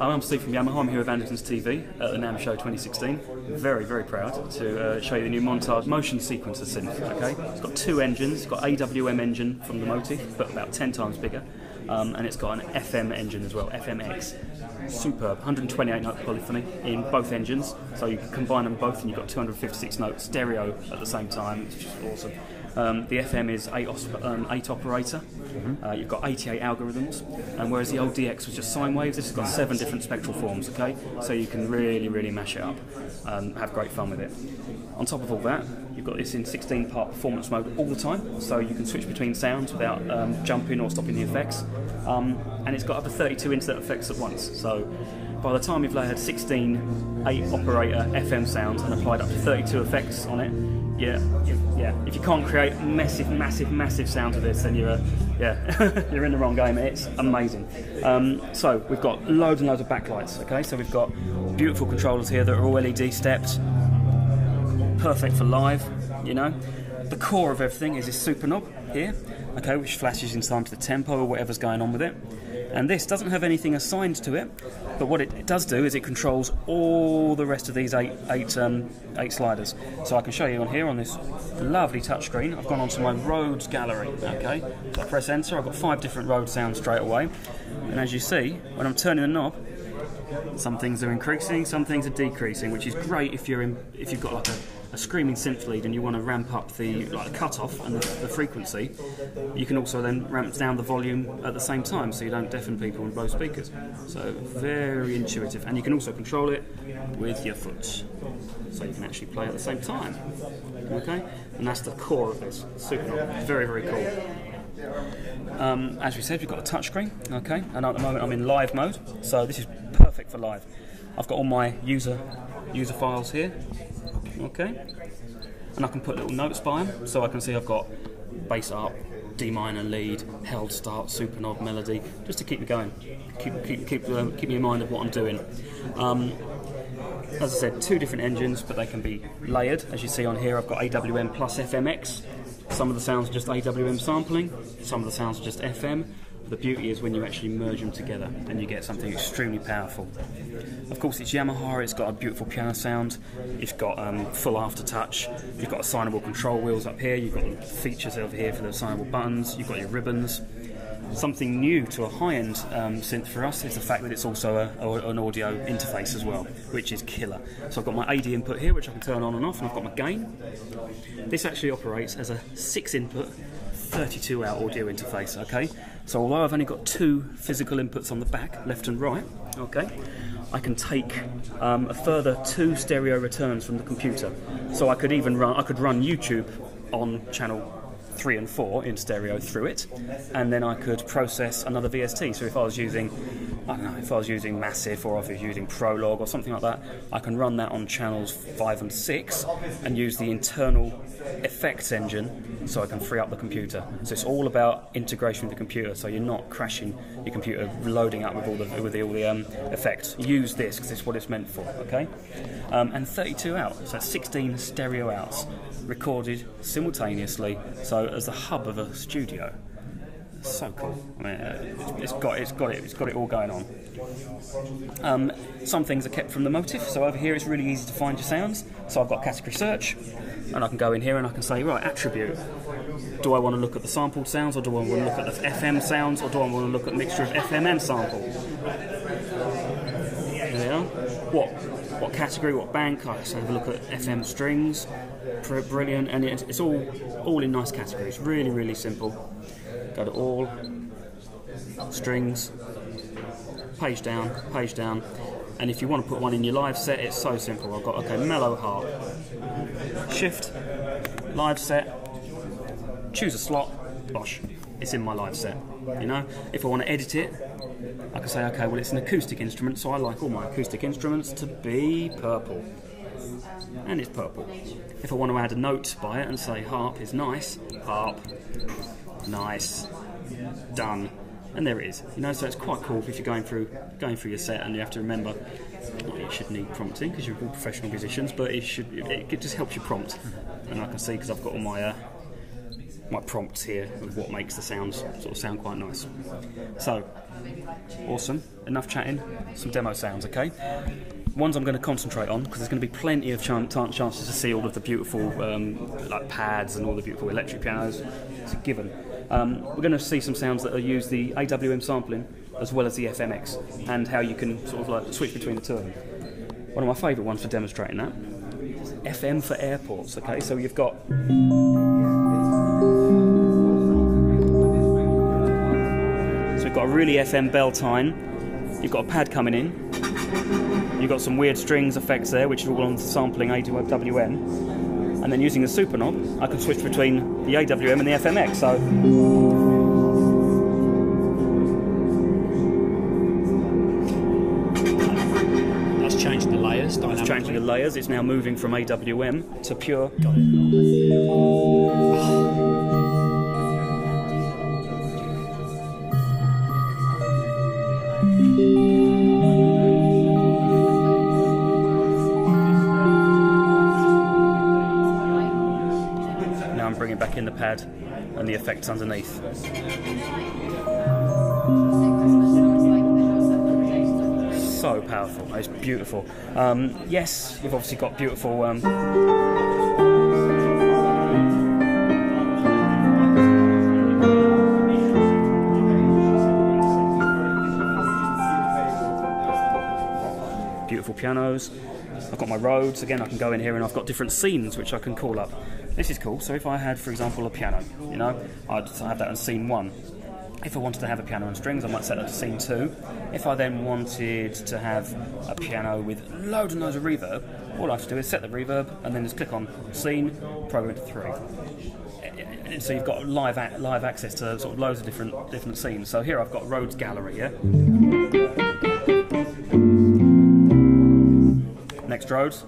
I'm Steve from Yamaha. I'm here with Andertons TV at the NAMM Show 2016. Very, very proud to uh, show you the new Montage motion sequencer synth. Okay, it's got two engines. It's got AWM engine from the Motif, but about 10 times bigger, um, and it's got an FM engine as well, FMX. Superb, 128 note polyphony in both engines, so you can combine them both, and you've got 256 note stereo at the same time. It's just awesome. Um, the FM is eight, um, eight operator. Mm-hmm. Uh, you've got 88 algorithms, and whereas the old DX was just sine waves, this has got seven different spectral forms. Okay, so you can really, really mash it up, and have great fun with it. On top of all that, you've got this in 16-part performance mode all the time, so you can switch between sounds without um, jumping or stopping the effects. Um, and it's got up to 32 insert effects at once. So by the time you've layered 16 8 operator FM sounds and applied up to 32 effects on it, yeah, yeah. If you can't create massive, massive, massive sounds with this, then you're, uh, yeah, you're in the wrong game. It's amazing. Um, so we've got loads and loads of backlights. Okay, so we've got beautiful controllers here that are all LED stepped, perfect for live. You know, the core of everything is this super knob here. Okay, which flashes in time to the tempo or whatever's going on with it. And this doesn't have anything assigned to it, but what it does do is it controls all the rest of these eight, eight, um, eight sliders. So I can show you on here on this lovely touchscreen. I've gone onto my Rhodes gallery. Okay, so I press enter. I've got five different Rhodes sounds straight away. And as you see, when I'm turning the knob, some things are increasing, some things are decreasing, which is great if you're in, if you've got like a a screaming synth lead and you want to ramp up the like cutoff and the, the, frequency, you can also then ramp down the volume at the same time so you don't deafen people in blow speakers. So very intuitive, and you can also control it with your foot, so you can actually play at the same time. Okay, and that's the core of this. Super, very very cool. Um, as we said, we've got a touchscreen. Okay, and at the moment I'm in live mode, so this is perfect for live. I've got all my user user files here okay? And I can put little notes by them, so I can see I've got bass up, D minor lead, held start, supernov melody, just to keep me going, keep keep keep, um, keep me in mind of what I'm doing. Um, as I said, two different engines, but they can be layered. As you see on here, I've got AWM plus FMX. Some of the sounds are just AWM sampling, some of the sounds are just FM, the beauty is when you actually merge them together and you get something extremely powerful. Of course, it's Yamaha, it's got a beautiful piano sound, it's got um, full aftertouch, you've got assignable control wheels up here, you've got features over here for the assignable buttons, you've got your ribbons. Something new to a high-end um, synth for us is the fact that it's also a, a, an audio interface as well, which is killer. So I've got my AD input here, which I can turn on and off, and I've got my gain. This actually operates as a six-input 32 out audio interface, okay? So although I've only got two physical inputs on the back, left and right, okay, I can take um, a further two stereo returns from the computer. So I could even run, I could run YouTube on channel three and four in stereo through it, and then I could process another VST. So if I was using, I don't know, if I was using Massive or if I was using Prologue or something like that, I can run that on channels five and six and use the internal effects engine so I can free up the computer. So it's all about integration with the computer, so you're not crashing your computer loading up with all the with the, all the um, effects. Use this because it's what it's meant for. Okay, um, and 32 out, so 16 stereo outs recorded simultaneously. So as the hub of a studio. So cool. I mean, uh, it's got it's got it it's got it all going on. Um, some things are kept from the Motif. So over here it's really easy to find your sounds. So I've got category search and I can go in here and I can say, right, attribute. Do I want to look at the sampled sounds, or do I want to look at the FM sounds, or do I want to look at a mixture of FM and sample? There What what category, what bank? I can have a look at FM strings. Brilliant, and it's all all in nice categories. Really, really simple. Go to all strings, page down, page down. And if you want to put one in your live set, it's so simple. I've got okay, mellow harp, shift, live set, choose a slot, bosh, it's in my live set. You know, if I want to edit it, I can say, okay, well, it's an acoustic instrument, so I like all my acoustic instruments to be purple. And it's purple. If I want to add a note by it and say harp is nice, harp, nice, done and there it is. You know, so it's quite cool if you're going through going through your set and you have to remember. You should need prompting because you're all professional musicians, but it should it, it just helps you prompt. And I can see because I've got all my uh, my prompts here of what makes the sounds sort of sound quite nice. So, awesome. Enough chatting. Some demo sounds, okay? Ones I'm going to concentrate on because there's going to be plenty of chan- chances to see all of the beautiful um, like pads and all the beautiful electric pianos. It's a given. Um, we're going to see some sounds that use the AWM sampling as well as the FMX and how you can sort of like switch between the two of them. One of my favourite ones for demonstrating that FM for airports. Okay, so you've got. So we've got a really FM bell tine. You've got a pad coming in. You've got some weird strings effects there, which are all on sampling AWM. And then using the super knob, I can switch between the AWM and the FMX. So That's changing the layers. it's changing the layers. It's now moving from AWM to pure. I'm bringing back in the pad and the effects underneath. So powerful. It's beautiful. Um, yes, you've obviously got beautiful. Um, beautiful pianos. I've got my Rhodes again. I can go in here and I've got different scenes which I can call up. This is cool. So if I had, for example, a piano, you know, I'd have that on scene one. If I wanted to have a piano and strings, I might set that to scene two. If I then wanted to have a piano with loads and loads of reverb, all I have to do is set the reverb and then just click on scene, program to three. And So you've got live live access to sort of loads of different different scenes. So here I've got Rhodes Gallery, yeah. Next Rhodes.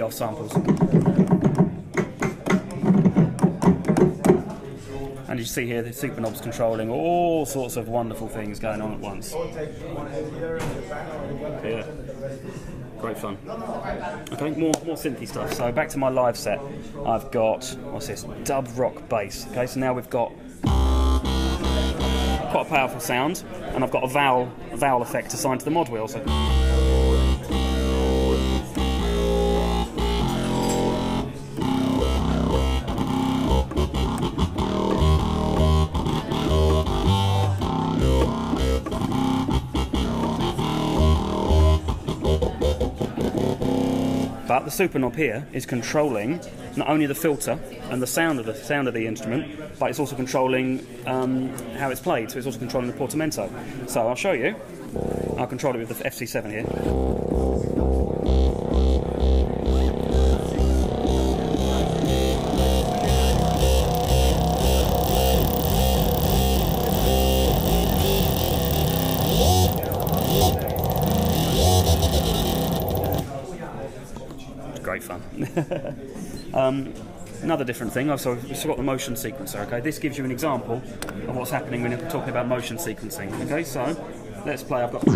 Off samples. And you see here the super knobs controlling all sorts of wonderful things going on at once. Yeah. Great fun. Okay, more more synthy stuff. So back to my live set. I've got what's this? Dub rock bass. Okay, so now we've got quite a powerful sound, and I've got a vowel a vowel effect assigned to the mod wheel. So But the super knob here is controlling not only the filter and the sound of the sound of the instrument, but it's also controlling um, how it's played. So it's also controlling the portamento. So I'll show you. I'll control it with the FC7 here. Um, another different thing, I've sort of got the motion sequencer, okay? This gives you an example of what's happening when you're talking about motion sequencing, okay? So, let's play, I've got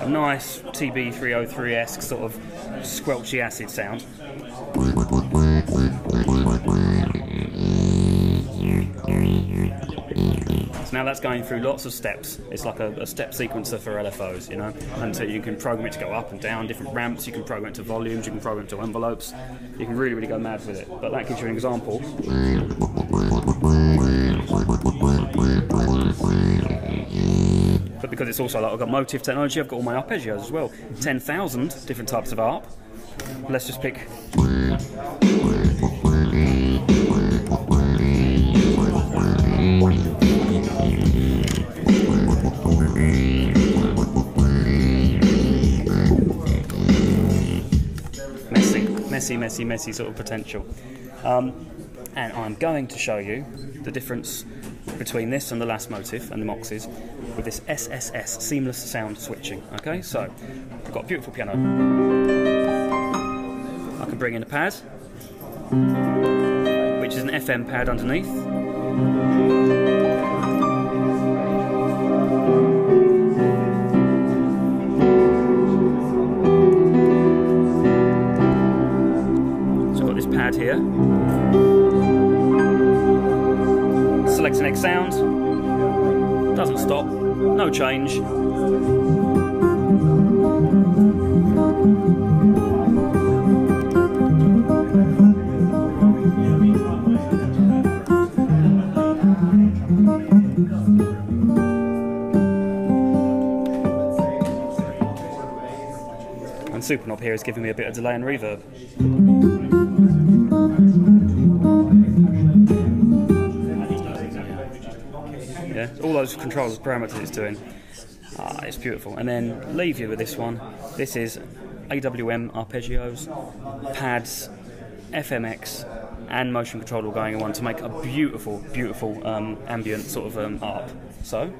a nice TB303-esque sort of squelchy acid sound. Now that's going through lots of steps. It's like a, a step sequencer for LFOs, you know. And so you can program it to go up and down different ramps. You can program it to volumes. You can program it to envelopes. You can really, really go mad with it. But that gives you an example. But because it's also like I've got Motif technology, I've got all my arpeggios as well. Ten thousand different types of arp. Let's just pick. Messy, messy, messy, sort of potential. Um, and I'm going to show you the difference between this and the last motif and the Moxes with this SSS seamless sound switching. Okay, so I've got a beautiful piano. I can bring in a pad, which is an FM pad underneath. Sound. Doesn't stop. No change. And Superknob here is giving me a bit of delay and reverb. All those controls parameters it's doing. Ah, it's beautiful. And then leave you with this one. This is AWM arpeggios, pads, FMX, and motion control all going in one to make a beautiful, beautiful um, ambient sort of um, arp. So.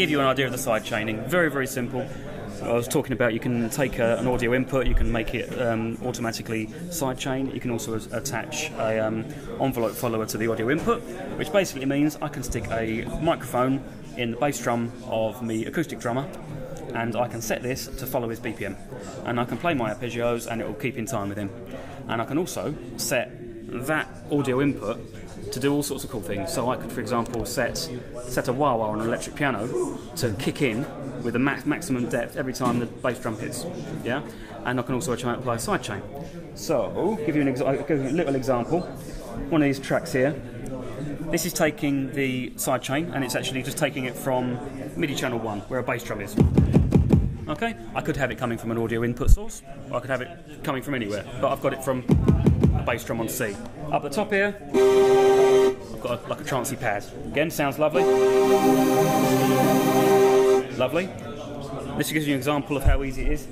Give you an idea of the side chaining, very, very simple. I was talking about you can take a, an audio input, you can make it um, automatically side chain. You can also attach a um, envelope follower to the audio input, which basically means I can stick a microphone in the bass drum of the acoustic drummer, and I can set this to follow his BPM, and I can play my arpeggios, and it will keep in time with him. And I can also set that audio input to do all sorts of cool things. So I could, for example, set set a wah wah on an electric piano to kick in with a max, maximum depth every time the bass drum hits. Yeah, and I can also apply a side chain. So give you an exa- give you a little example. One of these tracks here. This is taking the sidechain, and it's actually just taking it from MIDI channel one, where a bass drum is. Okay, I could have it coming from an audio input source, or I could have it coming from anywhere, but I've got it from a bass drum on C. Up the top here, I've got a, like a trancey pad. Again, sounds lovely. Lovely. This gives you an example of how easy it is.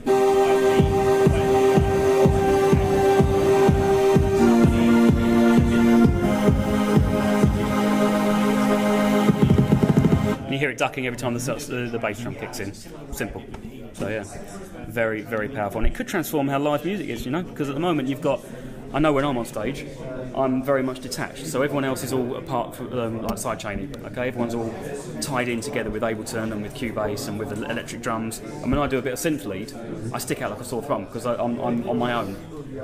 And you hear it ducking every time the, the, the bass drum kicks in. Simple. So yeah, very very powerful, and it could transform how live music is. You know, because at the moment you've got. I know when I'm on stage, I'm very much detached. So everyone else is all apart from um, like side chaining. Okay, everyone's all tied in together with Ableton and with Cubase and with electric drums. And when I do a bit of synth lead, I stick out like a sore thumb because I'm, I'm on my own.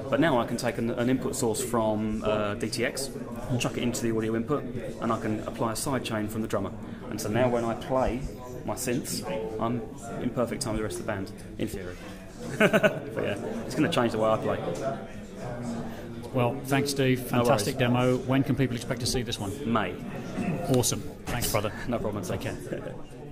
But now I can take an, an input source from uh, DTX, chuck it into the audio input, and I can apply a side chain from the drummer. And so now when I play my synths, I'm in perfect time with the rest of the band, in theory. but yeah, it's going to change the way I play. Well, thanks, Steve. No Fantastic demo. When can people expect to see this one? May. Awesome. Thanks, brother. No problem. Take care.